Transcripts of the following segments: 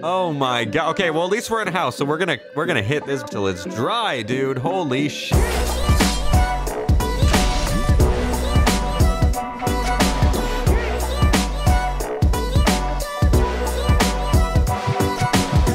Oh my god. Okay, well at least we're in a house, so we're gonna we're gonna hit this till it's dry, dude. Holy shit.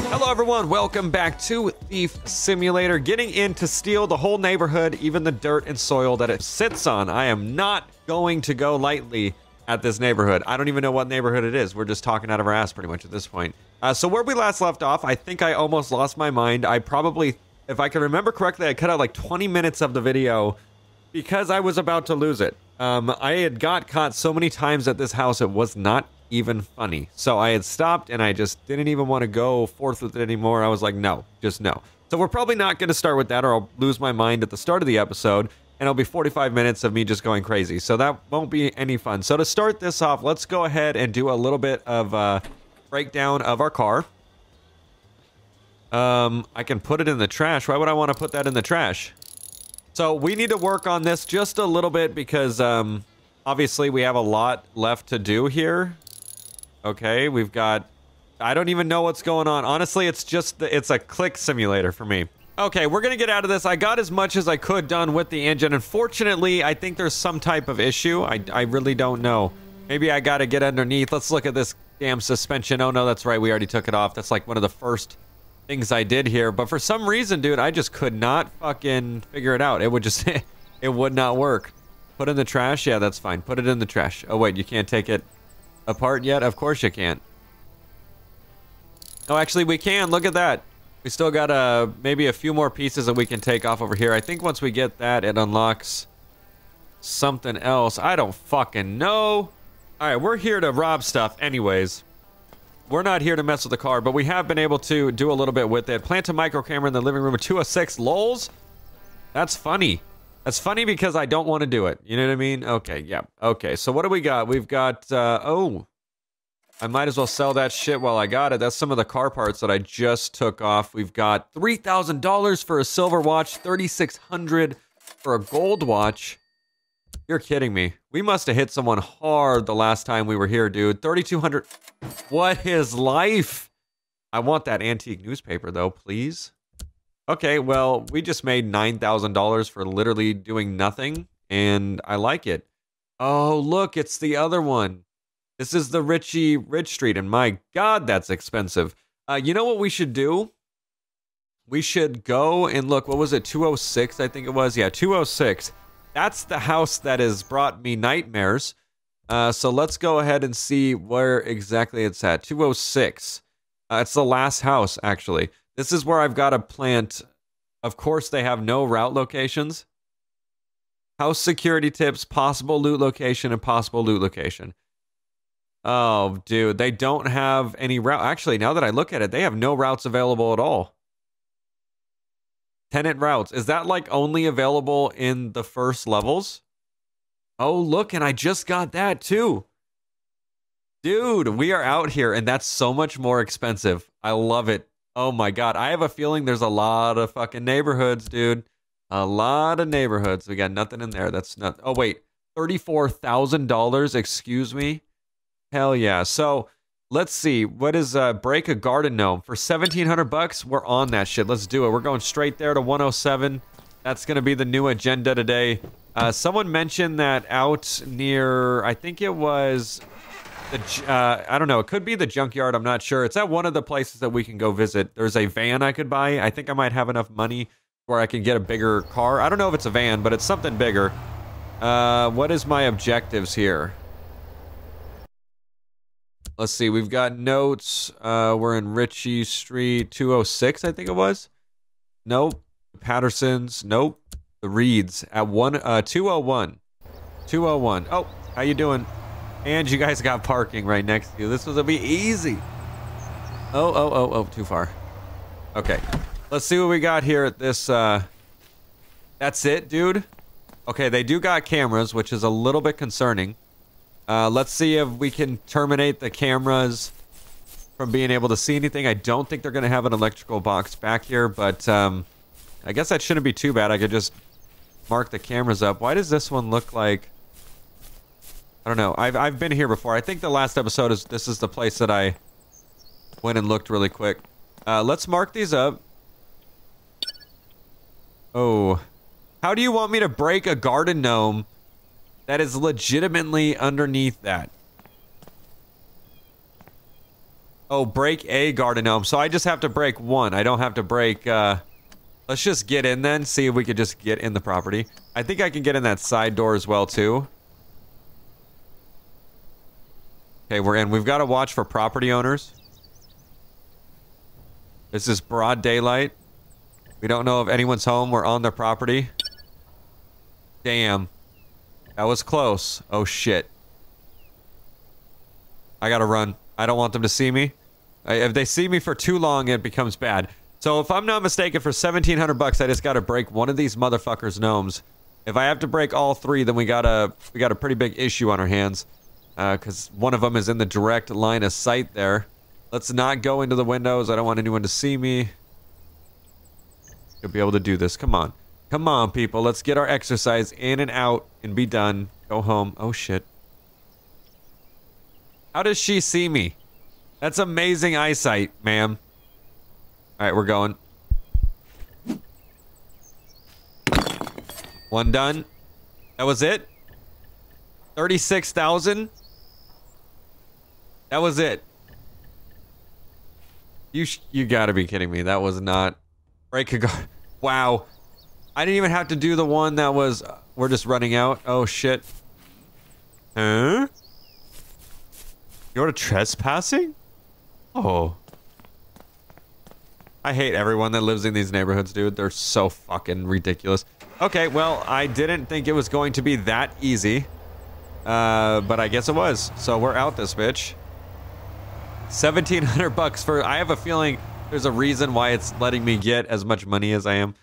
Hello everyone, welcome back to Thief Simulator. Getting in to steal the whole neighborhood, even the dirt and soil that it sits on. I am not going to go lightly at this neighborhood. I don't even know what neighborhood it is. We're just talking out of our ass pretty much at this point. Uh, so where we last left off, I think I almost lost my mind. I probably, if I can remember correctly, I cut out like 20 minutes of the video because I was about to lose it. Um, I had got caught so many times at this house, it was not even funny. So I had stopped and I just didn't even want to go forth with it anymore. I was like, no, just no. So we're probably not going to start with that or I'll lose my mind at the start of the episode and it'll be 45 minutes of me just going crazy. So that won't be any fun. So to start this off, let's go ahead and do a little bit of uh, breakdown of our car. Um, I can put it in the trash. Why would I want to put that in the trash? So we need to work on this just a little bit because um, obviously we have a lot left to do here. Okay, we've got... I don't even know what's going on. Honestly, it's just... The, it's a click simulator for me. Okay, we're gonna get out of this. I got as much as I could done with the engine. Unfortunately, I think there's some type of issue. I, I really don't know. Maybe I gotta get underneath. Let's look at this damn suspension. Oh no, that's right. We already took it off. That's like one of the first things I did here. But for some reason, dude, I just could not fucking figure it out. It would just... it would not work. Put in the trash? Yeah, that's fine. Put it in the trash. Oh wait, you can't take it apart yet? Of course you can't. Oh, actually, we can. Look at that. We still got uh, maybe a few more pieces that we can take off over here. I think once we get that, it unlocks something else. I don't fucking know. All right, we're here to rob stuff anyways. We're not here to mess with the car, but we have been able to do a little bit with it. Plant a micro camera in the living room of 206. Lols? That's funny. That's funny because I don't want to do it. You know what I mean? Okay, yeah. Okay, so what do we got? We've got, uh, oh, I might as well sell that shit while I got it. That's some of the car parts that I just took off. We've got $3,000 for a silver watch, 3600 for a gold watch. You're kidding me. We must have hit someone hard the last time we were here, dude. 3200 What is life? I want that antique newspaper though, please. Okay, well, we just made $9,000 for literally doing nothing, and I like it. Oh, look, it's the other one. This is the Richie Rich Street, and my God, that's expensive. Uh, you know what we should do? We should go and look. What was it? 206, I think it was. Yeah, 206. That's the house that has brought me nightmares. Uh, so let's go ahead and see where exactly it's at. 206. Uh, it's the last house, actually. This is where I've got to plant. Of course, they have no route locations. House security tips, possible loot location, and possible loot location. Oh, dude, they don't have any route. Actually, now that I look at it, they have no routes available at all. Tenant routes. Is that like only available in the first levels? Oh, look, and I just got that too. Dude, we are out here and that's so much more expensive. I love it. Oh my god, I have a feeling there's a lot of fucking neighborhoods, dude. A lot of neighborhoods. We got nothing in there. That's not. Oh wait, thirty-four thousand dollars. Excuse me. Hell yeah. So let's see. What is uh, break a garden gnome for seventeen hundred bucks? We're on that shit. Let's do it. We're going straight there to one hundred seven. That's gonna be the new agenda today. Uh, someone mentioned that out near. I think it was the, uh, I don't know. It could be the junkyard. I'm not sure. It's at one of the places that we can go visit. There's a van I could buy. I think I might have enough money where I can get a bigger car. I don't know if it's a van, but it's something bigger. Uh, what is my objectives here? Let's see. We've got notes. Uh, we're in Ritchie Street 206, I think it was. Nope. Patterson's. Nope. The Reeds at one uh 201. 201. Oh, how you doing? And you guys got parking right next to you. This was gonna be easy. Oh, oh, oh, oh, too far. Okay. Let's see what we got here at this, uh... That's it, dude? Okay, they do got cameras, which is a little bit concerning. Uh, let's see if we can terminate the cameras from being able to see anything. I don't think they're going to have an electrical box back here, but um, I guess that shouldn't be too bad. I could just mark the cameras up. Why does this one look like... I don't know. I've I've been here before. I think the last episode is this is the place that I went and looked really quick. Uh, let's mark these up. Oh. How do you want me to break a garden gnome that is legitimately underneath that? Oh, break a garden gnome. So I just have to break one. I don't have to break, uh... Let's just get in then, see if we could just get in the property. I think I can get in that side door as well, too. Okay, we're in. We've got to watch for property owners. This is broad daylight. We don't know if anyone's home. We're on their property. Damn. That was close. Oh, shit. I gotta run. I don't want them to see me. If they see me for too long, it becomes bad. So if I'm not mistaken, for 1700 bucks, I just got to break one of these motherfuckers' gnomes. If I have to break all three, then we got a we got a pretty big issue on our hands, because uh, one of them is in the direct line of sight there. Let's not go into the windows. I don't want anyone to see me. You'll be able to do this. Come on. Come on, people. Let's get our exercise in and out and be done. Go home. Oh, shit. How does she see me? That's amazing eyesight, ma'am. All right, we're going. One done. That was it? 36,000? That was it. You you got to be kidding me. That was not break a guard. Wow. I didn't even have to do the one that was uh, we're just running out. Oh shit. Huh? You're trespassing? Oh. I hate everyone that lives in these neighborhoods, dude. They're so fucking ridiculous. Okay, well, I didn't think it was going to be that easy. Uh, but I guess it was. So we're out this bitch. 1700 bucks for... I have a feeling there's a reason why it's letting me get as much money as I am.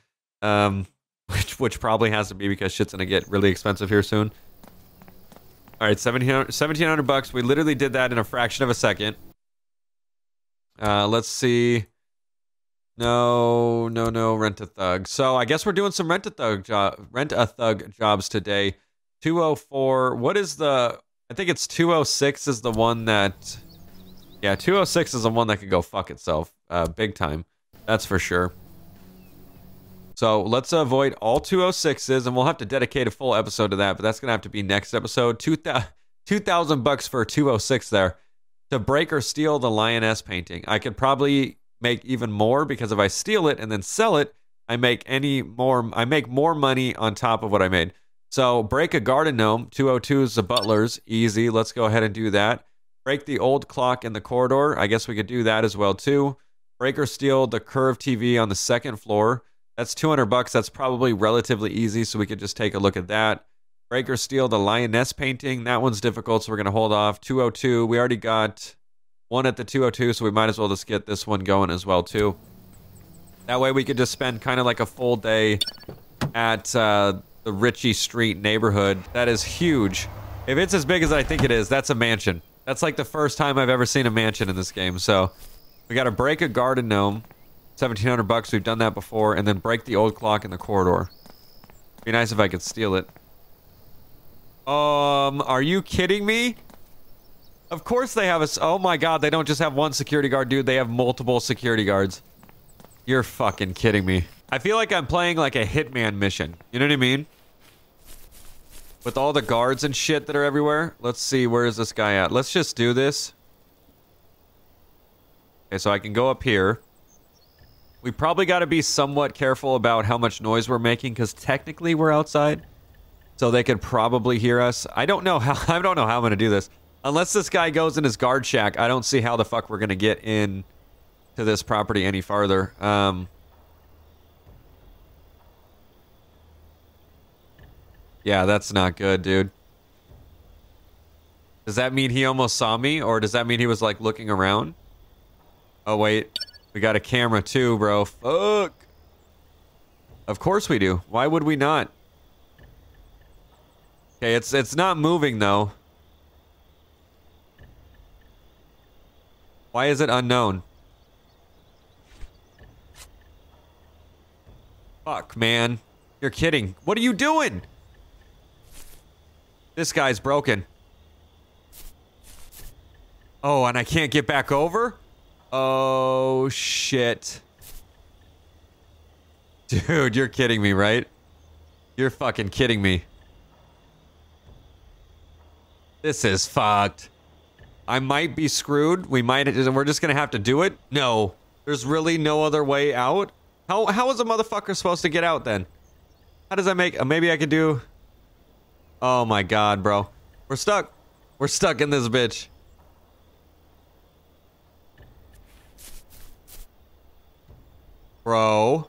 Um, which, which probably has to be because shit's gonna get really expensive here soon. All right, 1700, 1700 bucks. We literally did that in a fraction of a second. Uh, let's see. No, no, no, rent a thug. So I guess we're doing some rent a thug job, rent a thug jobs today. 204. What is the? I think it's 206 is the one that. Yeah, 206 is the one that could go fuck itself, uh, big time. That's for sure. So let's avoid all 206s, and we'll have to dedicate a full episode to that. But that's gonna have to be next episode. 2000, 2000 bucks for a 206 there to break or steal the lioness painting. I could probably make even more because if I steal it and then sell it, I make any more I make more money on top of what I made. So break a garden gnome, 202 is the butler's, easy. Let's go ahead and do that. Break the old clock in the corridor. I guess we could do that as well too. Break or steal the curved TV on the second floor. That's 200 bucks. That's probably relatively easy, so we could just take a look at that. Break or steal the lioness painting. That one's difficult, so we're going to hold off. 202. We already got one at the 202, so we might as well just get this one going as well, too. That way we could just spend kind of like a full day at uh, the Ritchie Street neighborhood. That is huge. If it's as big as I think it is, that's a mansion. That's like the first time I've ever seen a mansion in this game. So we got to break a garden gnome. 1700 bucks. We've done that before. And then break the old clock in the corridor. Be nice if I could steal it. Um, are you kidding me? Of course they have a... Oh my god, they don't just have one security guard, dude. They have multiple security guards. You're fucking kidding me. I feel like I'm playing like a hitman mission. You know what I mean? With all the guards and shit that are everywhere. Let's see, where is this guy at? Let's just do this. Okay, so I can go up here. We probably got to be somewhat careful about how much noise we're making because technically we're outside. So they could probably hear us. I don't know how I don't know how I'm to do this. Unless this guy goes in his guard shack, I don't see how the fuck we're to get in to this property any farther. Um, yeah, that's not good, dude. Does that mean he almost saw me? Or does that mean he was, like, looking around? Oh, wait. We got a camera, too, bro. Fuck. Of course we do. Why would we not? Okay, it's it's not moving, though. Why is it unknown? Fuck, man. You're kidding. What are you doing? This guy's broken. Oh, and I can't get back over? Oh, shit. Dude, you're kidding me, right? You're fucking kidding me. This is fucked. I might be screwed. We might. We're just gonna have to do it. No, there's really no other way out. How how is a motherfucker supposed to get out then? How does that make? Uh, maybe I could do. Oh my god, bro. We're stuck. We're stuck in this bitch. Bro.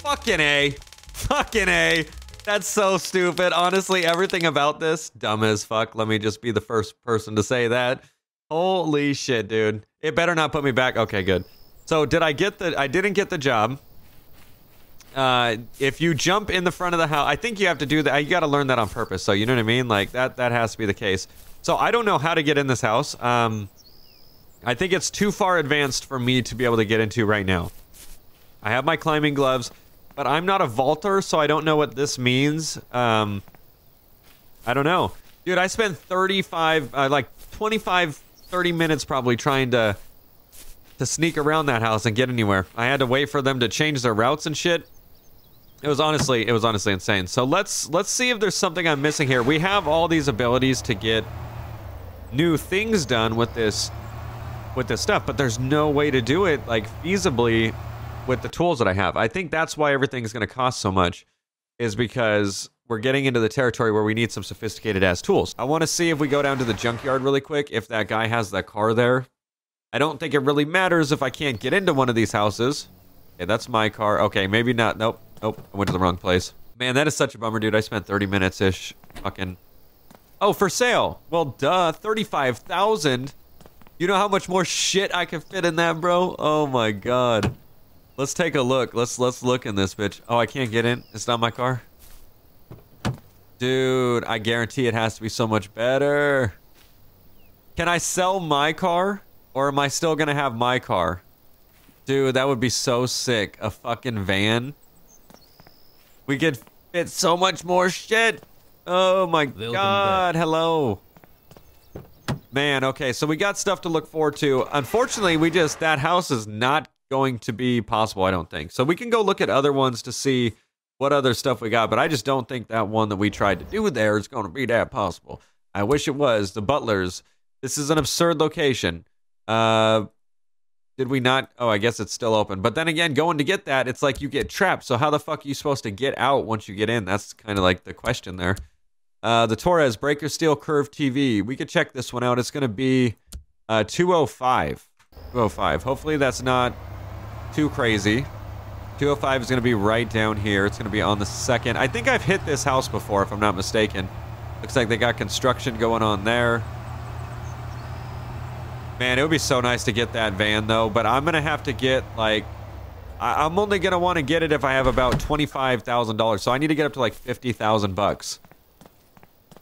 Fucking A. Fucking A. That's so stupid. Honestly, everything about this, dumb as fuck. Let me just be the first person to say that. Holy shit, dude. It better not put me back. Okay, good. So did I get the, I didn't get the job. Uh, if you jump in the front of the house, I think you have to do that. You got to learn that on purpose. So you know what I mean? Like that, that has to be the case. So I don't know how to get in this house. Um, I think it's too far advanced for me to be able to get into right now. I have my climbing gloves, but I'm not a vaulter, so I don't know what this means. Um, I don't know. Dude, I spent 35, uh, like 25, 30 minutes probably trying to to sneak around that house and get anywhere. I had to wait for them to change their routes and shit. It was honestly, it was honestly insane. So let's let's see if there's something I'm missing here. We have all these abilities to get new things done with this with this stuff, but there's no way to do it like feasibly with the tools that I have. I think that's why everything's going to cost so much is because we're getting into the territory where we need some sophisticated ass tools. I want to see if we go down to the junkyard really quick if that guy has that car there. I don't think it really matters if I can't get into one of these houses. Okay, that's my car. Okay, maybe not. Nope. Nope. I went to the wrong place. Man, that is such a bummer, dude. I spent 30 minutes-ish fucking... Oh, for sale. Well, duh. 35,000. You know how much more shit I can fit in that, bro? Oh my god. Let's take a look. Let's let's look in this bitch. Oh, I can't get in. It's not my car. Dude, I guarantee it has to be so much better. Can I sell my car? Or am I still gonna have my car? Dude, that would be so sick. A fucking van. We could fit so much more shit. Oh my god, hello. Man, okay, so we got stuff to look forward to. Unfortunately, we just, that house is not going to be possible, I don't think. So we can go look at other ones to see what other stuff we got, but I just don't think that one that we tried to do there is going to be that possible. I wish it was. The Butlers. This is an absurd location. Uh, did we not? Oh, I guess it's still open. But then again, going to get that, it's like you get trapped. So how the fuck are you supposed to get out once you get in? That's kind of like the question there. Uh, the Torres Breaker Steel Curve TV. We could check this one out. It's going to be uh, 205. 205. Hopefully that's not too crazy. 205 is going to be right down here. It's going to be on the second. I think I've hit this house before, if I'm not mistaken. Looks like they got construction going on there. Man, it would be so nice to get that van, though. But I'm going to have to get, like... I I'm only going to want to get it if I have about $25,000. So I need to get up to, like, 50,000 bucks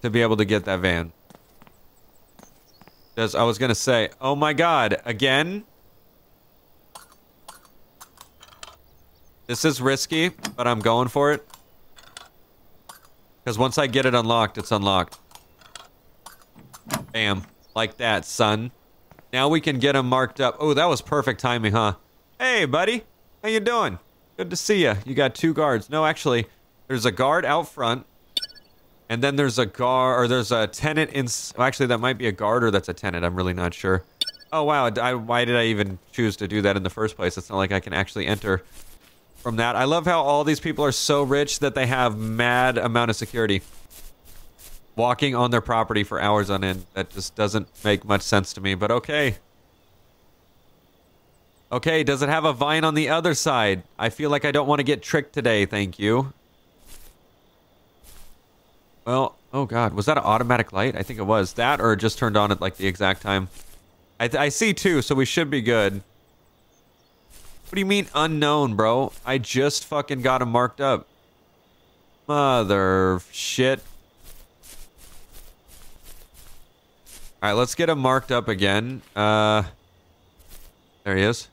to be able to get that van. Just, I was gonna say, oh my god, again? This is risky, but I'm going for it. Because once I get it unlocked, it's unlocked. Bam. Like that, son. Now we can get them marked up. Oh, that was perfect timing, huh? Hey, buddy. How you doing? Good to see you. You got two guards. No, actually, there's a guard out front. And then there's a guard, or there's a tenant in... Actually, that might be a guard or that's a tenant. I'm really not sure. Oh, wow. I, why did I even choose to do that in the first place? It's not like I can actually enter from that. I love how all these people are so rich that they have mad amount of security. Walking on their property for hours on end. That just doesn't make much sense to me, but okay. Okay, does it have a vine on the other side? I feel like I don't want to get tricked today, thank you. Well, oh god, was that an automatic light? I think it was. That or it just turned on at like the exact time. I, I see two, so we should be good. What do you mean unknown, bro? I just fucking got him marked up. Mother shit. Alright, let's get him marked up again. Uh, there he is.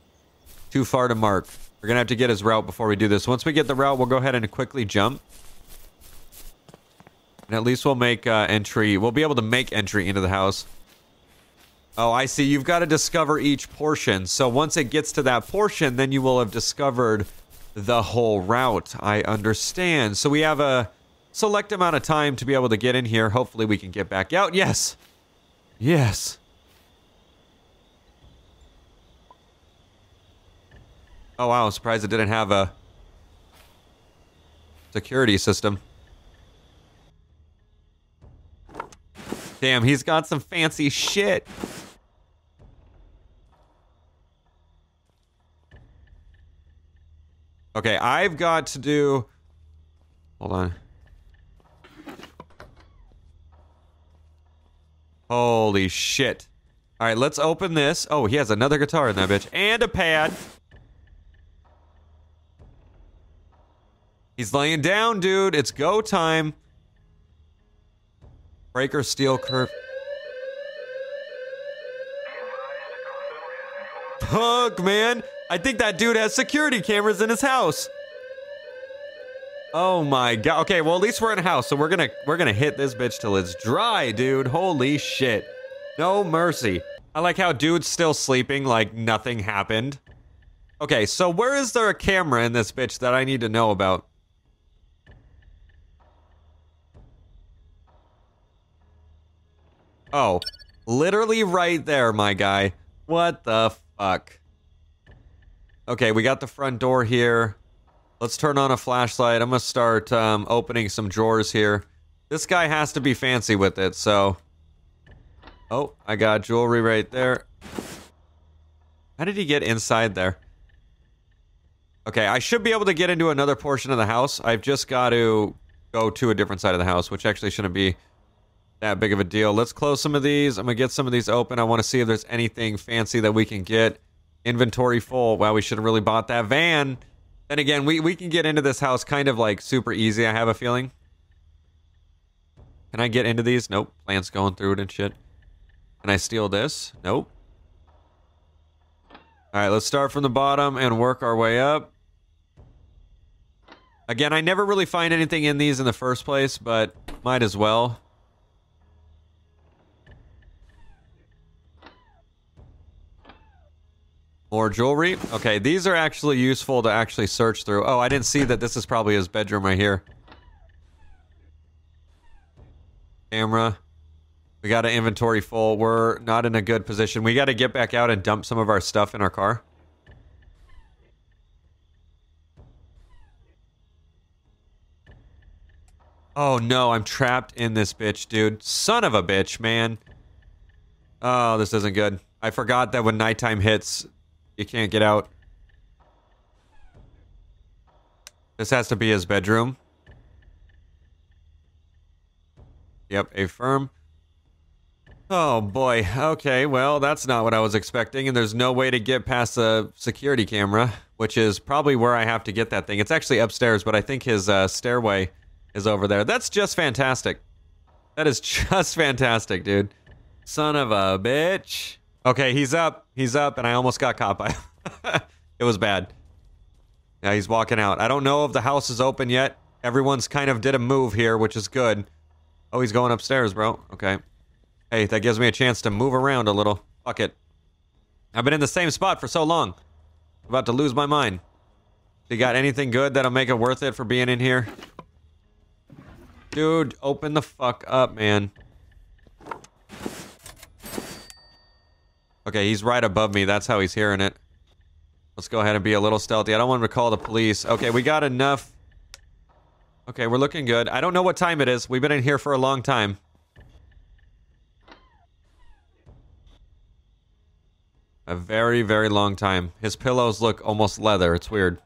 Too far to mark. We're gonna have to get his route before we do this. Once we get the route, we'll go ahead and quickly jump. And at least we'll make uh, entry. We'll be able to make entry into the house. Oh, I see. You've got to discover each portion. So once it gets to that portion, then you will have discovered the whole route. I understand. So we have a select amount of time to be able to get in here. Hopefully we can get back out. Yes. Yes. Oh, wow. I'm surprised it didn't have a security system. Damn, he's got some fancy shit. Okay, I've got to do... Hold on. Holy shit. All right, let's open this. Oh, he has another guitar in that bitch. And a pad. He's laying down, dude. It's go time. Breaker steel curve. Fuck, man. I think that dude has security cameras in his house. Oh my god. Okay, well at least we're in a house, so we're gonna we're gonna hit this bitch till it's dry, dude. Holy shit. No mercy. I like how dude's still sleeping like nothing happened. Okay, so where is there a camera in this bitch that I need to know about? Oh, literally right there, my guy. What the fuck? Okay, we got the front door here. Let's turn on a flashlight. I'm gonna start um, opening some drawers here. This guy has to be fancy with it, so... Oh, I got jewelry right there. How did he get inside there? Okay, I should be able to get into another portion of the house. I've just got to go to a different side of the house, which actually shouldn't be that big of a deal. Let's close some of these. I'm going to get some of these open. I want to see if there's anything fancy that we can get. Inventory full. Wow, we should have really bought that van. Then again, we, we can get into this house kind of like super easy, I have a feeling. Can I get into these? Nope. Plants going through it and shit. Can I steal this? Nope. All right, let's start from the bottom and work our way up. Again, I never really find anything in these in the first place, but might as well. More jewelry. Okay, these are actually useful to actually search through. Oh, I didn't see that this is probably his bedroom right here. Camera. We got an inventory full. We're not in a good position. We got to get back out and dump some of our stuff in our car. Oh no, I'm trapped in this bitch, dude. Son of a bitch, man. Oh, this isn't good. I forgot that when nighttime hits, you can't get out. This has to be his bedroom. Yep, a firm. Oh boy. Okay, well, that's not what I was expecting, and there's no way to get past the security camera, which is probably where I have to get that thing. It's actually upstairs, but I think his uh, stairway is over there. That's just fantastic. That is just fantastic, dude. Son of a bitch. Okay, he's up. He's up, and I almost got caught by him. it was bad. Yeah, he's walking out. I don't know if the house is open yet. Everyone's kind of did a move here, which is good. Oh, he's going upstairs, bro. Okay. Hey, that gives me a chance to move around a little. Fuck it. I've been in the same spot for so long. I'm about to lose my mind. You got anything good that'll make it worth it for being in here? Dude, open the fuck up, man. Okay, he's right above me. That's how he's hearing it. Let's go ahead and be a little stealthy. I don't want to call the police. Okay, we got enough. Okay, we're looking good. I don't know what time it is. We've been in here for a long time. A very, very long time. His pillows look almost leather. It's weird.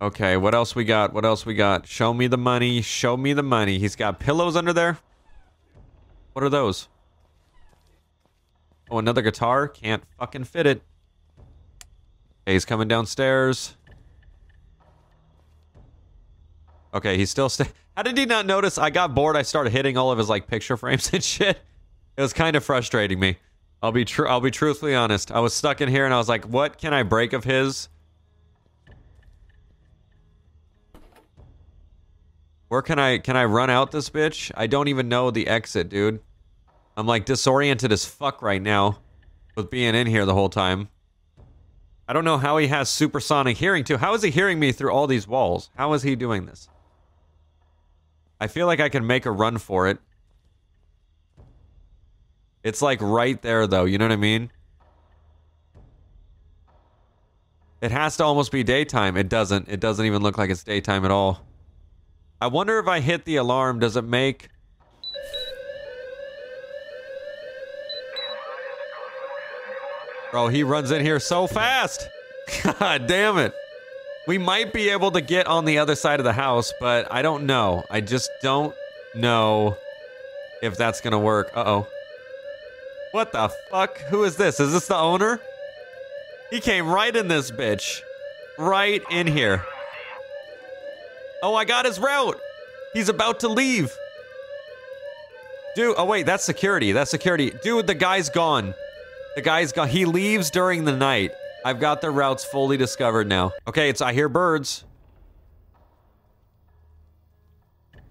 Okay, what else we got? What else we got? Show me the money. Show me the money. He's got pillows under there? What are those? Oh, another guitar? Can't fucking fit it. Okay, he's coming downstairs. Okay, he's still st How did he not notice? I got bored. I started hitting all of his like picture frames and shit. It was kind of frustrating me. I'll be true. I'll be truthfully honest. I was stuck in here and I was like, "What can I break of his?" Where can I can I run out this bitch? I don't even know the exit, dude. I'm like disoriented as fuck right now with being in here the whole time. I don't know how he has supersonic hearing too. How is he hearing me through all these walls? How is he doing this? I feel like I can make a run for it. It's like right there though, you know what I mean? It has to almost be daytime. It doesn't. It doesn't even look like it's daytime at all. I wonder if I hit the alarm, does it make... Bro, he runs in here so fast. God damn it. We might be able to get on the other side of the house, but I don't know. I just don't know if that's going to work. Uh-oh. What the fuck? Who is this? Is this the owner? He came right in this bitch. Right in here. Oh, I got his route. He's about to leave. Dude, oh wait, that's security. That's security. Dude, the guy's gone. The guy's gone. He leaves during the night. I've got the routes fully discovered now. Okay, it's I hear birds.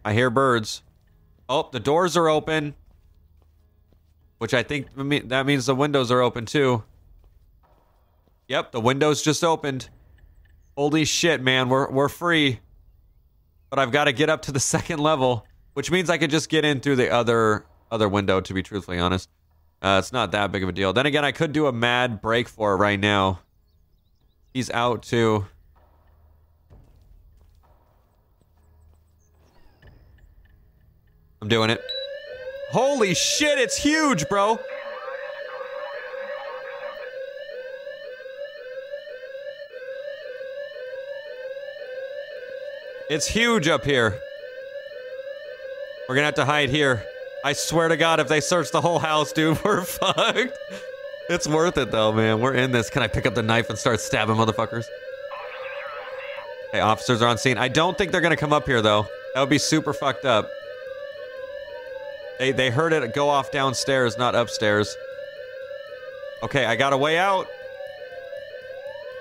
I hear birds. Oh, the doors are open. Which I think that means the windows are open too. Yep, the windows just opened. Holy shit, man, we're we're free. But I've got to get up to the second level, which means I could just get in through the other other window to be truthfully honest. Uh, it's not that big of a deal. Then again, I could do a mad break for it right now. He's out too. I'm doing it. Holy shit, it's huge, bro. It's huge up here. We're gonna have to hide here. I swear to God, if they search the whole house, dude, we're fucked. It's worth it though, man. We're in this. Can I pick up the knife and start stabbing motherfuckers? Hey, officers are on scene. I don't think they're gonna come up here though. That would be super fucked up. They they heard it go off downstairs, not upstairs. Okay, I got a way out.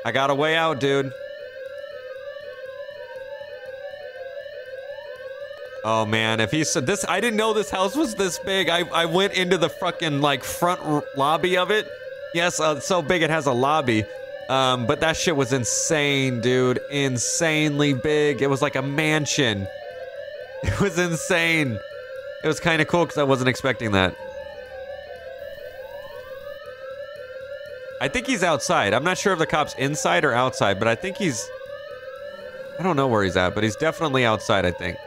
I got a way out, dude. Oh man, if he said this, I didn't know this house was this big. I, I went into the fucking like front lobby of it. Yes, uh, so big it has a lobby. Um, but that shit was insane, dude. Insanely big. It was like a mansion. It was insane. It was kind of cool because I wasn't expecting that. I think he's outside. I'm not sure if the cop's inside or outside, but I think he's... I don't know where he's at, but he's definitely outside, I think.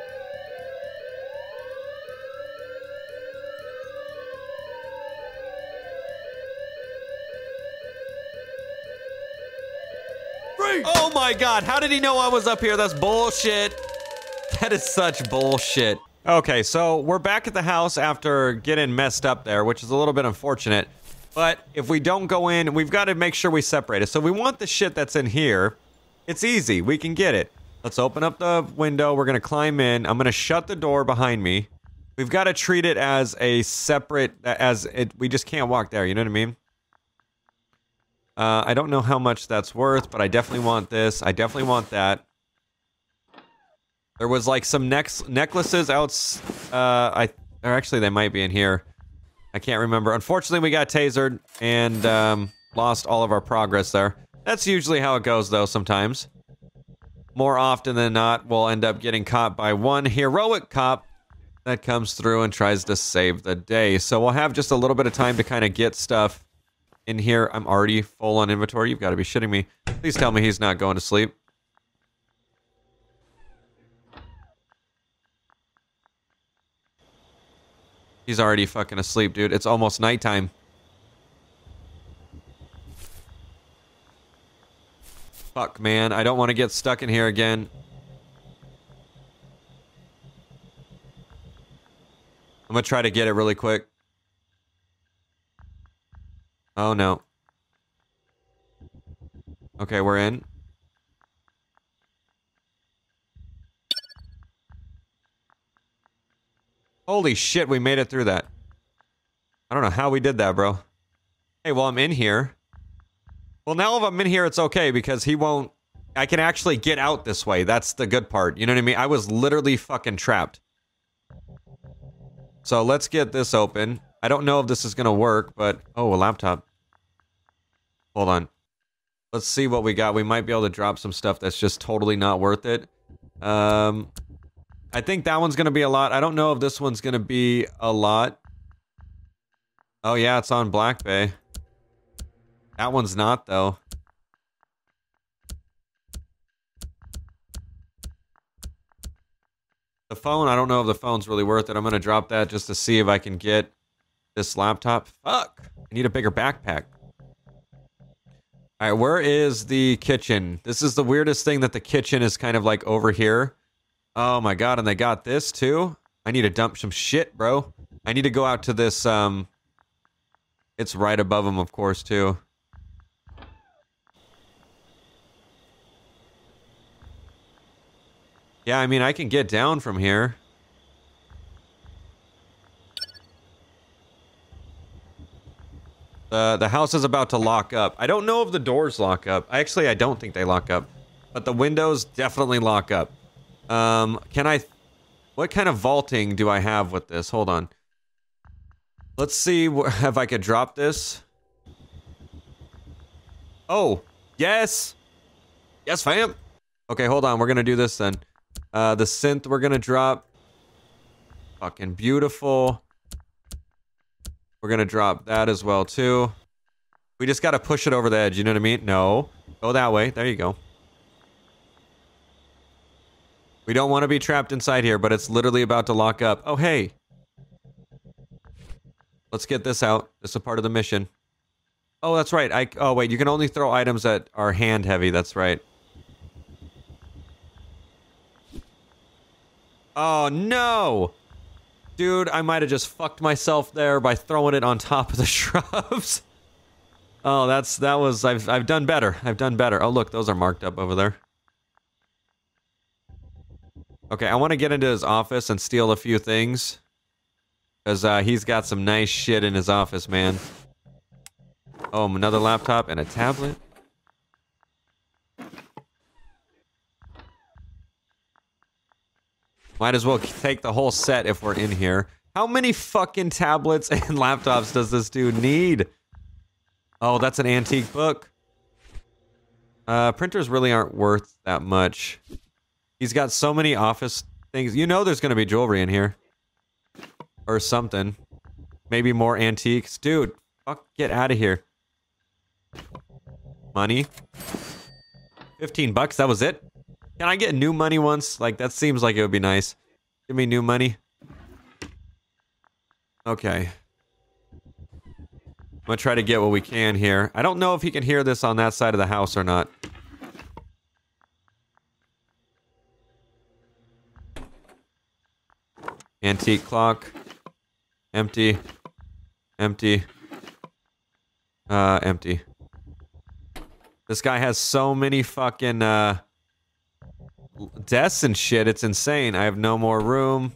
My god, how did he know I was up here? That's bullshit. That is such bullshit. Okay, so we're back at the house after getting messed up there, which is a little bit unfortunate. But if we don't go in, we've got to make sure we separate it. So we want the shit that's in here. It's easy. We can get it. Let's open up the window. We're going to climb in. I'm going to shut the door behind me. We've got to treat it as a separate, as it, we just can't walk there. You know what I mean? Uh, I don't know how much that's worth, but I definitely want this. I definitely want that. There was like some nex necklaces out. Uh, I or actually they might be in here. I can't remember. Unfortunately, we got tasered and um, lost all of our progress there. That's usually how it goes, though. Sometimes, more often than not, we'll end up getting caught by one heroic cop that comes through and tries to save the day. So we'll have just a little bit of time to kind of get stuff in here. I'm already full on inventory. You've got to be shitting me. Please tell me he's not going to sleep. He's already fucking asleep, dude. It's almost nighttime. Fuck, man. I don't want to get stuck in here again. I'm going to try to get it really quick. Oh, no. Okay, we're in. Holy shit, we made it through that. I don't know how we did that, bro. Hey, well, I'm in here. Well, now if I'm in here, it's okay because he won't... I can actually get out this way. That's the good part. You know what I mean? I was literally fucking trapped. So let's get this open. I don't know if this is gonna work, but oh, a laptop. Hold on. Let's see what we got. We might be able to drop some stuff that's just totally not worth it. Um, I think that one's gonna be a lot. I don't know if this one's gonna be a lot. Oh yeah, it's on Blackbay. That one's not though. The phone, I don't know if the phone's really worth it. I'm gonna drop that just to see if I can get this laptop. Fuck! I need a bigger backpack. Alright, where is the kitchen? This is the weirdest thing that the kitchen is kind of like over here. Oh my god, and they got this too? I need to dump some shit, bro. I need to go out to this, um... It's right above them, of course, too. Yeah, I mean, I can get down from here. The, the house is about to lock up. I don't know if the doors lock up. Actually, I don't think they lock up. But the windows definitely lock up. Um, can I... What kind of vaulting do I have with this? Hold on. Let's see if I could drop this. Oh, yes. Yes, fam. Okay, hold on. We're going to do this then. Uh, the synth we're gonna drop. Fucking beautiful. We're gonna drop that as well too. We just gotta push it over the edge, you know what I mean? No. Go that way. There you go. We don't want to be trapped inside here, but it's literally about to lock up. Oh, hey. Let's get this out. This is a part of the mission. Oh, that's right. I Oh, wait. You can only throw items that are hand heavy. That's right. Oh, no! Dude, I might have just fucked myself there by throwing it on top of the shrubs. oh, that's, that was, I've, I've done better. I've done better. Oh, look, those are marked up over there. Okay, I want to get into his office and steal a few things. Because uh, he's got some nice shit in his office, man. Oh, another laptop and a tablet. Might as well take the whole set if we're in here. How many fucking tablets and laptops does this dude need? Oh, that's an antique book. Uh, printers really aren't worth that much. He's got so many office things. You know there's going to be jewelry in here. Or something. Maybe more antiques. Dude, fuck, get out of here. Money. 15 bucks, that was it? Can I get new money once? Like, that seems like it would be nice. Give me new money. Okay. I'm gonna try to get what we can here. I don't know if he can hear this on that side of the house or not. Antique clock. Empty. Empty. Uh, empty. This guy has so many fucking, uh desks and shit. It's insane. I have no more room.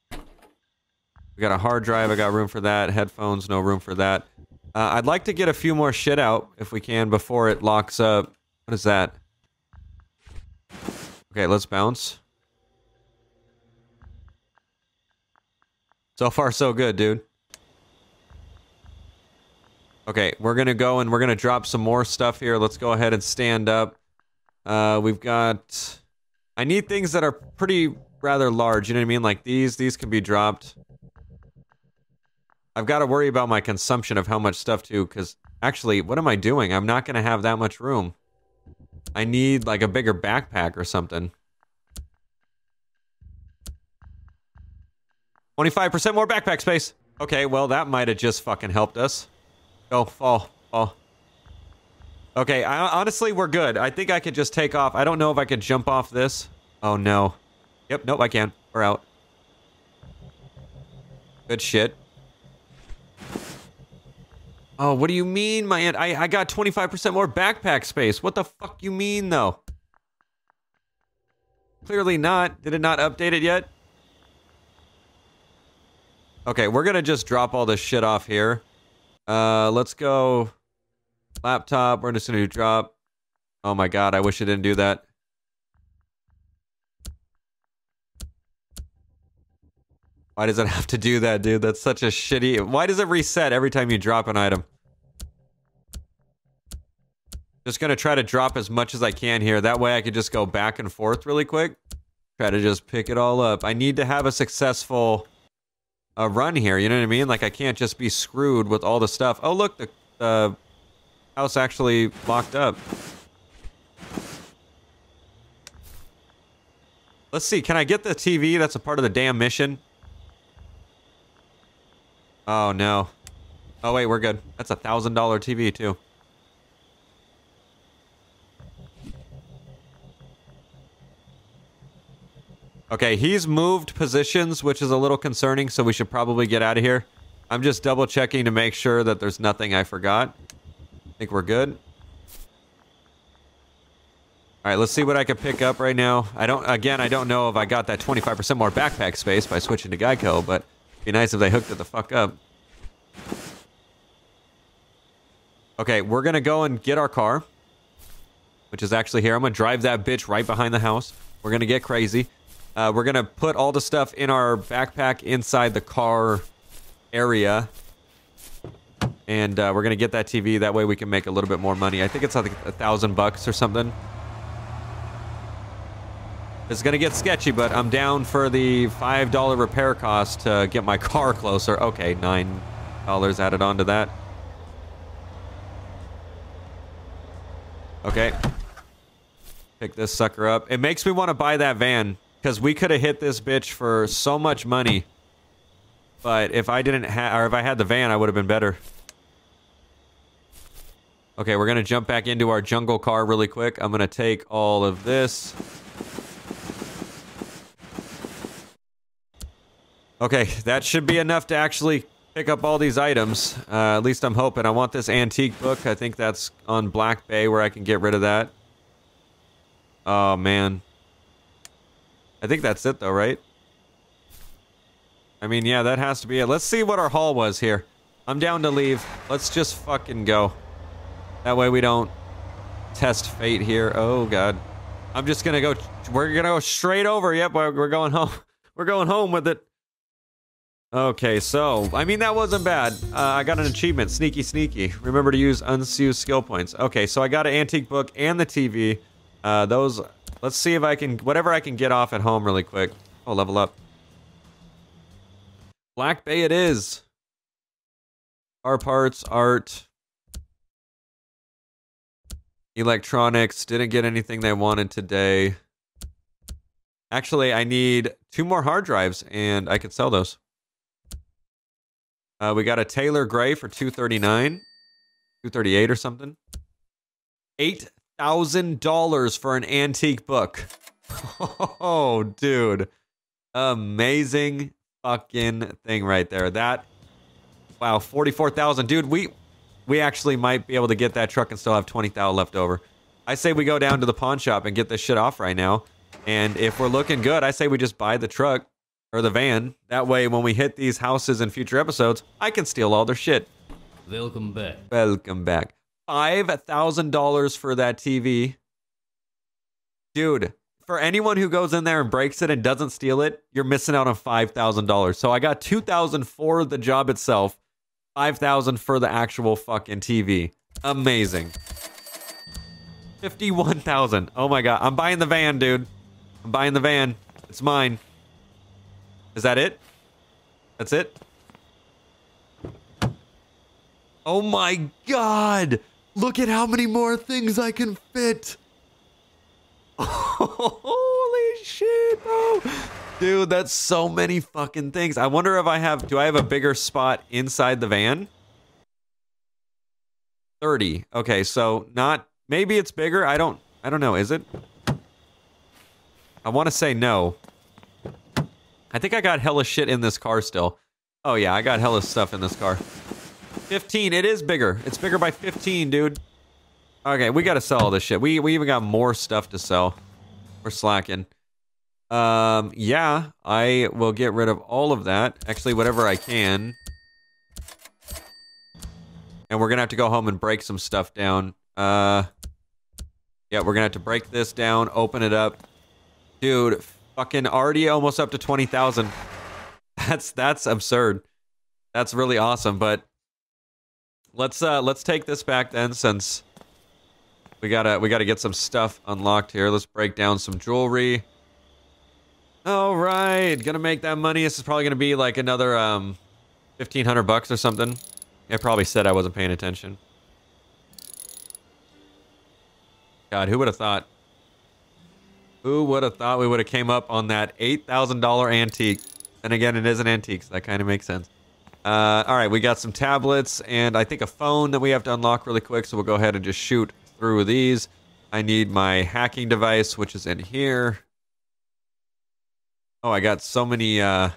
We got a hard drive. I got room for that. Headphones, no room for that. Uh, I'd like to get a few more shit out if we can before it locks up. What is that? Okay, let's bounce. So far, so good, dude. Okay, we're gonna go and we're gonna drop some more stuff here. Let's go ahead and stand up. Uh, we've got... I need things that are pretty rather large, you know what I mean? Like these, these can be dropped. I've got to worry about my consumption of how much stuff too, because actually, what am I doing? I'm not gonna have that much room. I need like a bigger backpack or something. 25% more backpack space. Okay, well, that might have just fucking helped us. Go, fall, fall. Okay, I, honestly, we're good. I think I could just take off. I don't know if I could jump off this. Oh, no. Yep, nope, I can. We're out. Good shit. Oh, what do you mean, my aunt? I, I got 25% more backpack space. What the fuck you mean, though? Clearly not. Did it not update it yet? Okay, we're gonna just drop all this shit off here. Uh, let's go laptop. We're just gonna do drop. Oh my god, I wish I didn't do that. Why does it have to do that, dude? That's such a shitty... Why does it reset every time you drop an item? Just gonna try to drop as much as I can here. That way I could just go back and forth really quick. Try to just pick it all up. I need to have a successful uh, run here, you know what I mean? Like I can't just be screwed with all the stuff. Oh look, the, the house actually locked up. Let's see, can I get the TV that's a part of the damn mission? Oh no. Oh wait, we're good. That's a thousand dollar TV too. Okay, he's moved positions, which is a little concerning, so we should probably get out of here. I'm just double checking to make sure that there's nothing I forgot. I think we're good. All right, let's see what I can pick up right now. I don't, again, I don't know if I got that 25% more backpack space by switching to Geico, but it'd be nice if they hooked it the fuck up. Okay, we're gonna go and get our car, which is actually here. I'm gonna drive that bitch right behind the house. We're gonna get crazy. Uh, we're gonna put all the stuff in our backpack inside the car area. And uh, we're gonna get that TV. That way we can make a little bit more money. I think it's like a thousand bucks or something. It's gonna get sketchy, but I'm down for the five dollar repair cost to get my car closer. Okay, nine dollars added onto that. Okay. Pick this sucker up. It makes me want to buy that van. Because we could have hit this bitch for so much money. But if I didn't have, or if I had the van, I would have been better. Okay, we're going to jump back into our jungle car really quick. I'm going to take all of this. Okay, that should be enough to actually pick up all these items. Uh, at least I'm hoping. I want this antique book. I think that's on Blackbay where I can get rid of that. Oh, man. I think that's it though, right? I mean, yeah, that has to be it. Let's see what our haul was here. I'm down to leave. Let's just fucking go. That way we don't test fate here. Oh, God. I'm just gonna go... We're gonna go straight over. Yep, we're going home. We're going home with it. Okay, so, I mean, that wasn't bad. Uh, I got an achievement, Sneaky Sneaky. Remember to use unused skill points. Okay, so I got an antique book and the TV. Uh, those Let's see if I can, whatever I can get off at home really quick. Oh, level up. Blackbay it is. Car parts, art. Electronics. Didn't get anything they wanted today. Actually, I need two more hard drives, and I could sell those. Uh, we got a Taylor Gray for 239 238 or something. Eight thousand dollars for an antique book. Oh, dude. Amazing fucking thing right there. That wow, 44,000. Dude, we we actually might be able to get that truck and still have 20,000 left over. I say we go down to the pawn shop and get this shit off right now. And if we're looking good, I say we just buy the truck or the van. That way when we hit these houses in future episodes, I can steal all their shit. Welcome back. Welcome back five thousand dollars for that TV. Dude, for anyone who goes in there and breaks it and doesn't steal it, you're missing out on five thousand dollars. So I got two thousand for the job itself, five thousand for the actual fucking TV. Amazing. Fifty-one thousand. Oh my god, I'm buying the van, dude. I'm buying the van. It's mine. Is that it? That's it? Oh my god! Look at how many more things I can fit. Holy shit, bro. Dude, that's so many fucking things. I wonder if I have, do I have a bigger spot inside the van? 30. Okay, so not, maybe it's bigger. I don't, I don't know. Is it? I want to say no. I think I got hella shit in this car still. Oh yeah, I got hella stuff in this car. 15. It is bigger. It's bigger by 15, dude. Okay, we gotta sell all this shit. We we even got more stuff to sell. We're slacking. Um, yeah, I will get rid of all of that. Actually, whatever I can. And we're gonna have to go home and break some stuff down. Uh, yeah, we're gonna have to break this down, open it up. Dude, fucking already almost up to 20,000. that's that's absurd. That's really awesome. But let's uh let's take this back then since we gotta we gotta get some stuff unlocked here. Let's break down some jewelry. All right, gonna make that money. This is probably gonna be like another um, fifteen hundred bucks or something. I probably said I wasn't paying attention. God, who would have thought? Who would have thought we would have came up on that eight thousand dollar antique? And again, it is an antique, so that kind of makes sense. Uh, all right, we got some tablets and I think a phone that we have to unlock really quick. So we'll go ahead and just shoot through these. I need my hacking device, which is in here. Oh, I got so many, uh,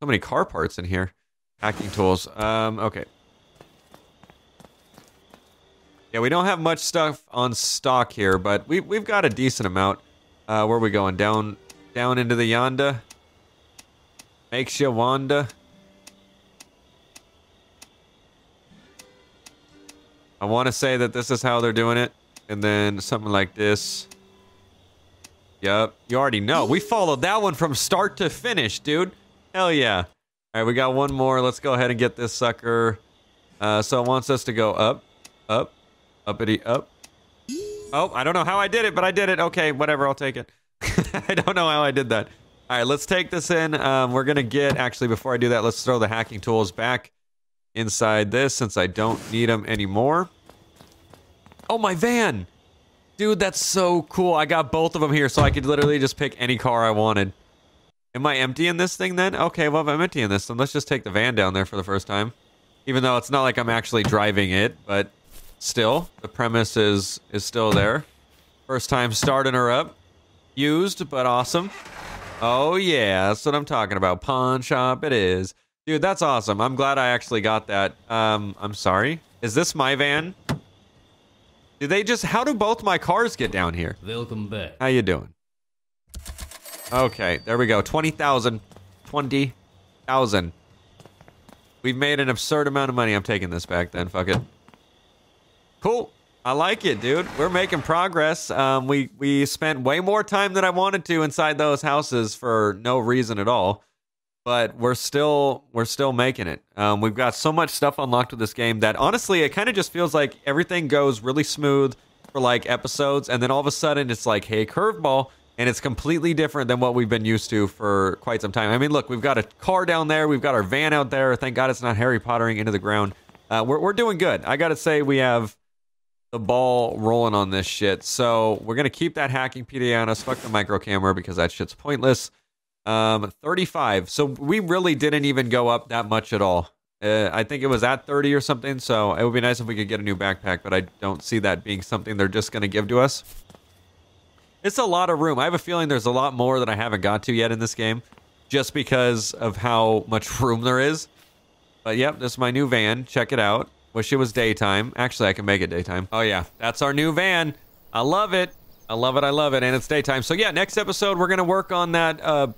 so many car parts in here. Hacking tools. Um, okay. Yeah, we don't have much stuff on stock here, but we, we've got a decent amount. Uh, where are we going? Down, down into the Yonda? Makes you wonder. I want to say that this is how they're doing it. And then something like this. Yep. You already know. We followed that one from start to finish, dude. Hell yeah. All right, we got one more. Let's go ahead and get this sucker. Uh, so it wants us to go up, up, uppity, up. Oh, I don't know how I did it, but I did it. Okay, whatever. I'll take it. I don't know how I did that. All right, let's take this in. Um, we're going to get, actually, before I do that, let's throw the hacking tools back inside this since I don't need them anymore. Oh, my van. Dude, that's so cool. I got both of them here, so I could literally just pick any car I wanted. Am I emptying this thing then? Okay, well, if I'm emptying this, then let's just take the van down there for the first time. Even though it's not like I'm actually driving it, but still, the premise is, is still there. First time starting her up. Used, but awesome. Oh, yeah, that's what I'm talking about. Pawn shop it is. Dude, that's awesome. I'm glad I actually got that. Um, I'm sorry. Is this my van? Do they just, how do both my cars get down here? Welcome back. How you doing? Okay, there we go. 20,000. 20,000. We've made an absurd amount of money. I'm taking this back then. Fuck it. Cool. I like it, dude. We're making progress. Um, we, we spent way more time than I wanted to inside those houses for no reason at all but we're still we're still making it. Um, we've got so much stuff unlocked with this game that honestly, it kind of just feels like everything goes really smooth for like episodes, and then all of a sudden it's like, hey, curveball, and it's completely different than what we've been used to for quite some time. I mean, look, we've got a car down there, we've got our van out there. Thank God it's not Harry Pottering into the ground. Uh, we're we're doing good. I gotta say, we have the ball rolling on this shit. So we're gonna keep that hacking us. Fuck the micro camera because that shit's pointless. Um, 35. So we really didn't even go up that much at all. Uh, I think it was at 30 or something. So it would be nice if we could get a new backpack, but I don't see that being something they're just to give to us. It's a lot of room. I have a feeling there's a lot more that I haven't got to yet in this game just because of how much room there is. But yep, this is my new van. Check it out. Wish it was daytime. Actually, I can make it daytime. Oh yeah, that's our new van. I love it. I love it. I love it. And it's daytime. So, yeah, next episode, we're to work on that uh,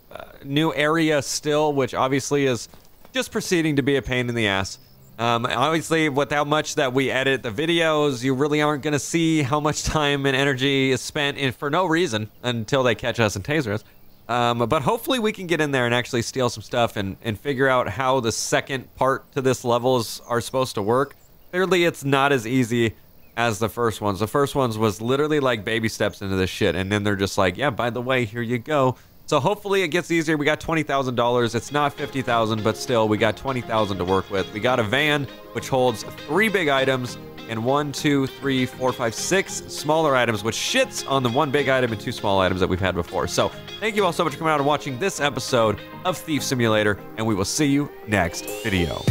new area still, which obviously is just proceeding to be a pain in the ass. Um, obviously, with how much that we edit the videos, you really aren't going to see how much time and energy is spent in for no reason until they catch us and taser us. Um, but hopefully we can get in there and actually steal some stuff and, and figure out how the second part to this levels are supposed to work. Clearly, it's not as easy as the first ones. The first ones was literally like baby steps into this shit, and then they're just like, yeah, by the way, here you go. So hopefully it gets easier. We got twenty thousand dollars. It's not fifty thousand, but still, we got twenty thousand to work with. We got a van which holds three big items and one, two, three, four, five, six smaller items, which shits on the one big item and two small items that we've had before. So thank you all so much for coming out and watching this episode of Thief Simulator, and we will see you next video.